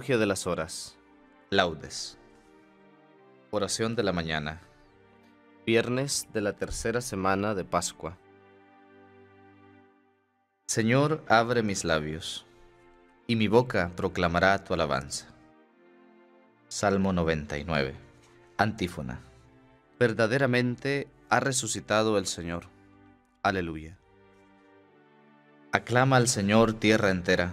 Liturgia de las Horas. Laudes. Oración de la mañana. Viernes de la tercera semana de Pascua. Señor, abre mis labios, y mi boca proclamará tu alabanza. Salmo 99. Antífona. Verdaderamente ha resucitado el Señor. Aleluya. Aclama al Señor tierra entera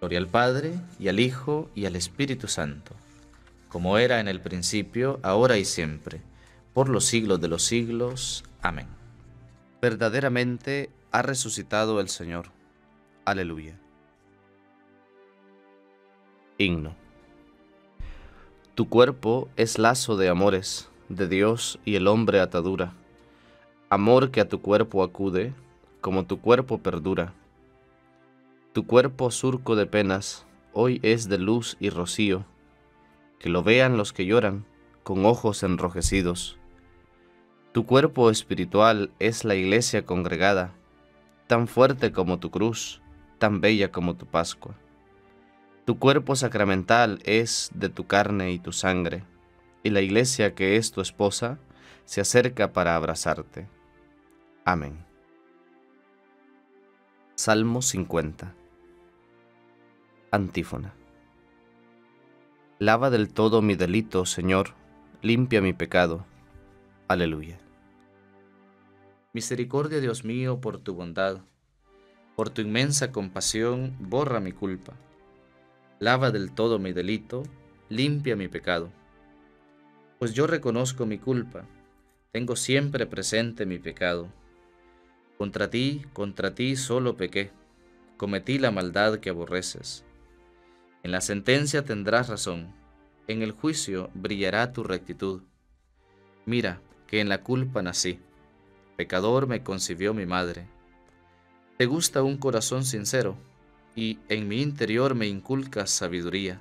Gloria al Padre, y al Hijo, y al Espíritu Santo, como era en el principio, ahora y siempre, por los siglos de los siglos. Amén. Verdaderamente ha resucitado el Señor. Aleluya. Himno. Tu cuerpo es lazo de amores, de Dios y el hombre atadura. Amor que a tu cuerpo acude, como tu cuerpo perdura tu cuerpo surco de penas, hoy es de luz y rocío, que lo vean los que lloran, con ojos enrojecidos. Tu cuerpo espiritual es la iglesia congregada, tan fuerte como tu cruz, tan bella como tu Pascua. Tu cuerpo sacramental es de tu carne y tu sangre, y la iglesia que es tu esposa se acerca para abrazarte. Amén. Salmo 50 Antífona. Lava del todo mi delito, Señor, limpia mi pecado. Aleluya. Misericordia, Dios mío, por tu bondad, por tu inmensa compasión, borra mi culpa. Lava del todo mi delito, limpia mi pecado. Pues yo reconozco mi culpa, tengo siempre presente mi pecado. Contra ti, contra ti solo pequé, cometí la maldad que aborreces en la sentencia tendrás razón, en el juicio brillará tu rectitud. Mira, que en la culpa nací, pecador me concibió mi madre. Te gusta un corazón sincero, y en mi interior me inculcas sabiduría.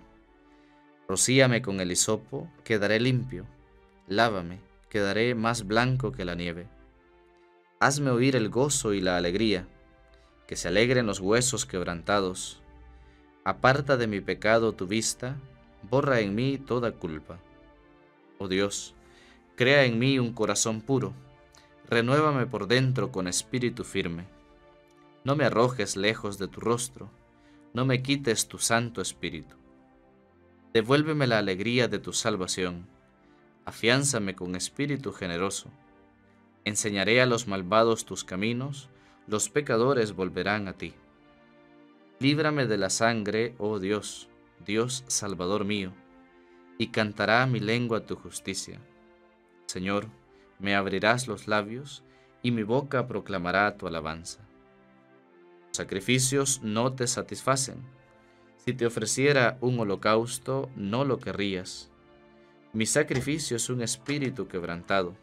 Rocíame con el hisopo, quedaré limpio. Lávame, quedaré más blanco que la nieve. Hazme oír el gozo y la alegría, que se alegren los huesos quebrantados Aparta de mi pecado tu vista, borra en mí toda culpa. Oh Dios, crea en mí un corazón puro, renuévame por dentro con espíritu firme. No me arrojes lejos de tu rostro, no me quites tu santo espíritu. Devuélveme la alegría de tu salvación, afiánzame con espíritu generoso. Enseñaré a los malvados tus caminos, los pecadores volverán a ti. Líbrame de la sangre, oh Dios, Dios Salvador mío, y cantará mi lengua tu justicia. Señor, me abrirás los labios, y mi boca proclamará tu alabanza. Los sacrificios no te satisfacen. Si te ofreciera un holocausto, no lo querrías. Mi sacrificio es un espíritu quebrantado,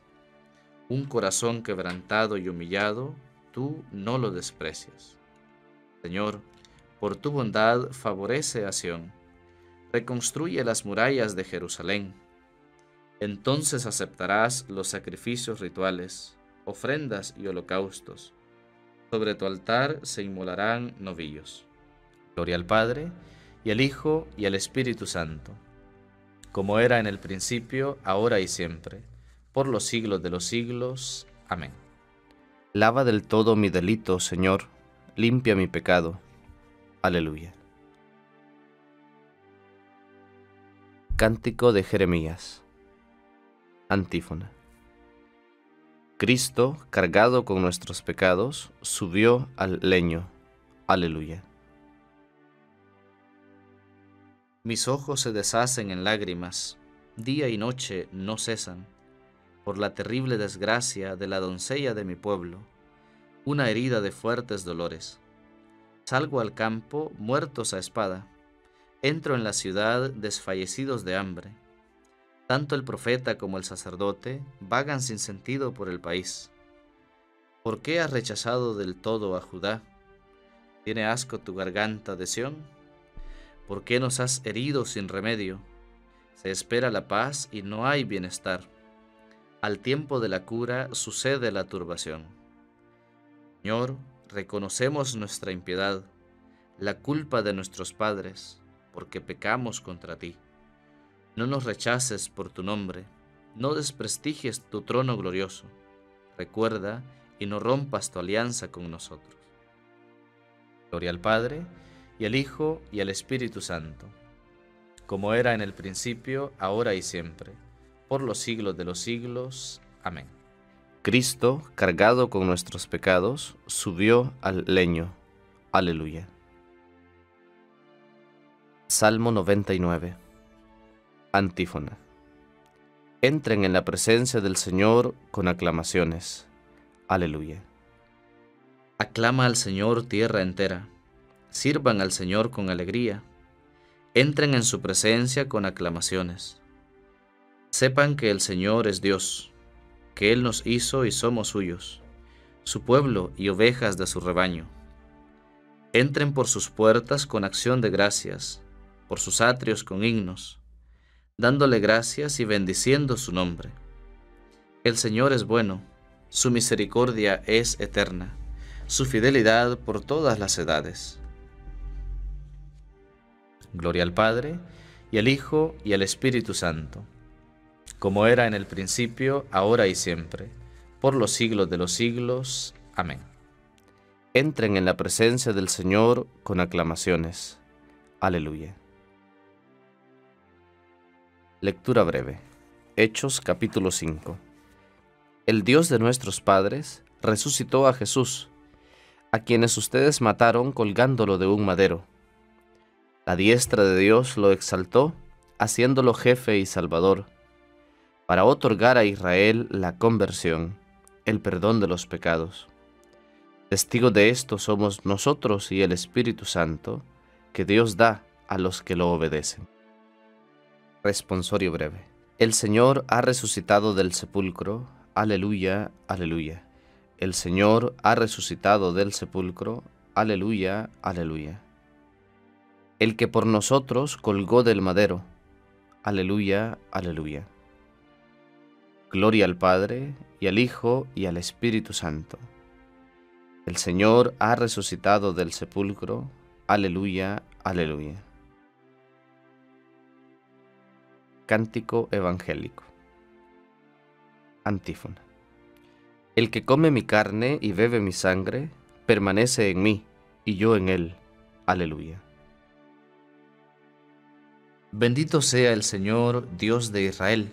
un corazón quebrantado y humillado, tú no lo desprecias. Señor, por tu bondad favorece a Sión, reconstruye las murallas de Jerusalén. Entonces aceptarás los sacrificios rituales, ofrendas y holocaustos. Sobre tu altar se inmolarán novillos. Gloria al Padre, y al Hijo, y al Espíritu Santo, como era en el principio, ahora y siempre, por los siglos de los siglos. Amén. Lava del todo mi delito, Señor, limpia mi pecado Aleluya. Cántico de Jeremías. Antífona. Cristo, cargado con nuestros pecados, subió al leño. Aleluya. Mis ojos se deshacen en lágrimas, día y noche no cesan, por la terrible desgracia de la doncella de mi pueblo, una herida de fuertes dolores Salgo al campo muertos a espada. Entro en la ciudad desfallecidos de hambre. Tanto el profeta como el sacerdote vagan sin sentido por el país. ¿Por qué has rechazado del todo a Judá? ¿Tiene asco tu garganta de Sión? ¿Por qué nos has herido sin remedio? Se espera la paz y no hay bienestar. Al tiempo de la cura sucede la turbación. Señor, reconocemos nuestra impiedad, la culpa de nuestros padres porque pecamos contra ti. No nos rechaces por tu nombre, no desprestigies tu trono glorioso. Recuerda y no rompas tu alianza con nosotros. Gloria al Padre, y al Hijo, y al Espíritu Santo, como era en el principio, ahora y siempre, por los siglos de los siglos. Amén. Cristo, cargado con nuestros pecados, subió al leño. Aleluya. Salmo 99 Antífona Entren en la presencia del Señor con aclamaciones. Aleluya. Aclama al Señor tierra entera, sirvan al Señor con alegría, entren en su presencia con aclamaciones. Sepan que el Señor es Dios, que Él nos hizo y somos suyos, su pueblo y ovejas de su rebaño. Entren por sus puertas con acción de gracias, por sus atrios con himnos, dándole gracias y bendiciendo su nombre. El Señor es bueno, su misericordia es eterna, su fidelidad por todas las edades. Gloria al Padre, y al Hijo, y al Espíritu Santo, como era en el principio, ahora y siempre, por los siglos de los siglos. Amén. Entren en la presencia del Señor con aclamaciones. Aleluya. Lectura breve. Hechos capítulo 5. El Dios de nuestros padres resucitó a Jesús, a quienes ustedes mataron colgándolo de un madero. La diestra de Dios lo exaltó, haciéndolo jefe y salvador, para otorgar a Israel la conversión, el perdón de los pecados. Testigo de esto somos nosotros y el Espíritu Santo, que Dios da a los que lo obedecen. Responsorio breve. El Señor ha resucitado del sepulcro. Aleluya, aleluya. El Señor ha resucitado del sepulcro. Aleluya, aleluya. El que por nosotros colgó del madero. Aleluya, aleluya. Gloria al Padre, y al Hijo, y al Espíritu Santo. El Señor ha resucitado del sepulcro. Aleluya, aleluya. Cántico Evangélico. Antífona. El que come mi carne y bebe mi sangre, permanece en mí, y yo en él. Aleluya. Bendito sea el Señor, Dios de Israel,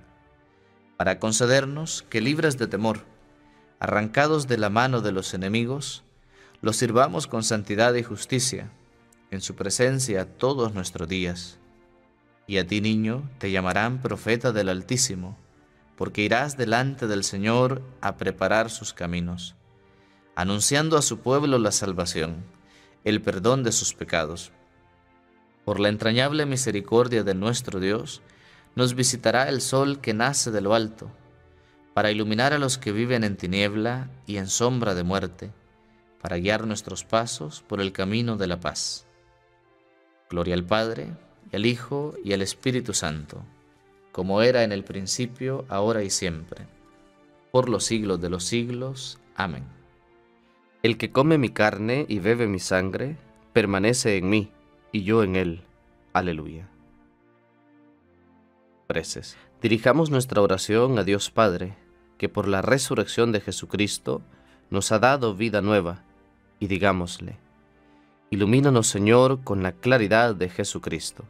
para concedernos que libres de temor, arrancados de la mano de los enemigos, los sirvamos con santidad y justicia en su presencia todos nuestros días y a ti, niño, te llamarán profeta del Altísimo, porque irás delante del Señor a preparar sus caminos, anunciando a su pueblo la salvación, el perdón de sus pecados. Por la entrañable misericordia de nuestro Dios, nos visitará el sol que nace de lo alto, para iluminar a los que viven en tiniebla y en sombra de muerte, para guiar nuestros pasos por el camino de la paz. Gloria al Padre, el Hijo y el Espíritu Santo, como era en el principio, ahora y siempre, por los siglos de los siglos. Amén. El que come mi carne y bebe mi sangre, permanece en mí, y yo en él. Aleluya. Dirijamos nuestra oración a Dios Padre, que por la resurrección de Jesucristo nos ha dado vida nueva, y digámosle, Ilumínanos, Señor, con la claridad de Jesucristo.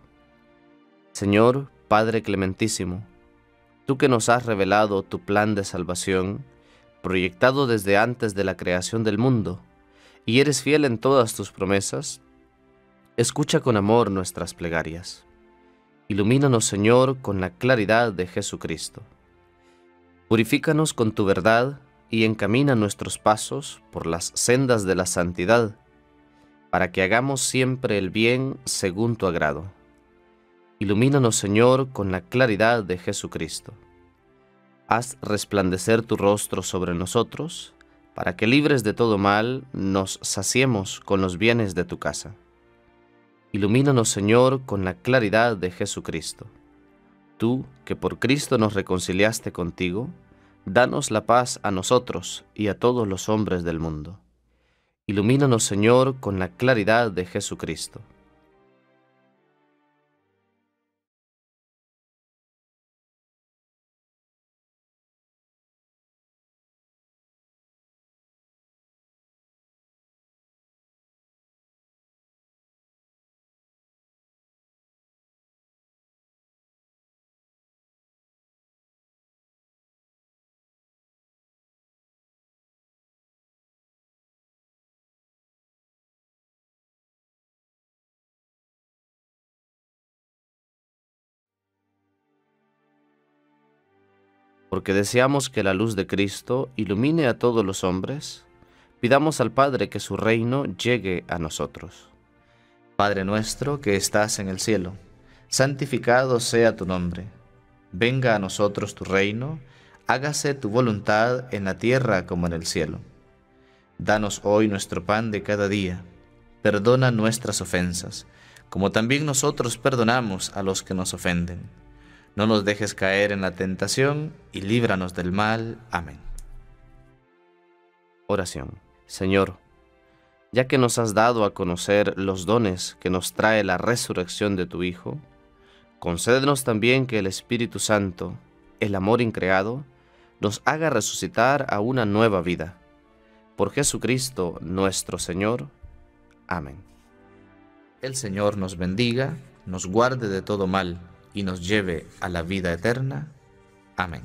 Señor, Padre Clementísimo, tú que nos has revelado tu plan de salvación, proyectado desde antes de la creación del mundo, y eres fiel en todas tus promesas, escucha con amor nuestras plegarias. Ilumínanos, Señor, con la claridad de Jesucristo. Purifícanos con tu verdad y encamina nuestros pasos por las sendas de la santidad, para que hagamos siempre el bien según tu agrado. Ilumínanos, Señor, con la claridad de Jesucristo. Haz resplandecer tu rostro sobre nosotros, para que libres de todo mal nos saciemos con los bienes de tu casa. Ilumínanos, Señor, con la claridad de Jesucristo. Tú, que por Cristo nos reconciliaste contigo, danos la paz a nosotros y a todos los hombres del mundo. Ilumínanos, Señor, con la claridad de Jesucristo. Porque deseamos que la luz de Cristo ilumine a todos los hombres, pidamos al Padre que su reino llegue a nosotros. Padre nuestro que estás en el cielo, santificado sea tu nombre. Venga a nosotros tu reino, hágase tu voluntad en la tierra como en el cielo. Danos hoy nuestro pan de cada día. Perdona nuestras ofensas, como también nosotros perdonamos a los que nos ofenden no nos dejes caer en la tentación y líbranos del mal. Amén. Oración. Señor, ya que nos has dado a conocer los dones que nos trae la resurrección de tu Hijo, concédenos también que el Espíritu Santo, el amor increado, nos haga resucitar a una nueva vida. Por Jesucristo nuestro Señor. Amén. El Señor nos bendiga, nos guarde de todo mal y nos lleve a la vida eterna. Amén.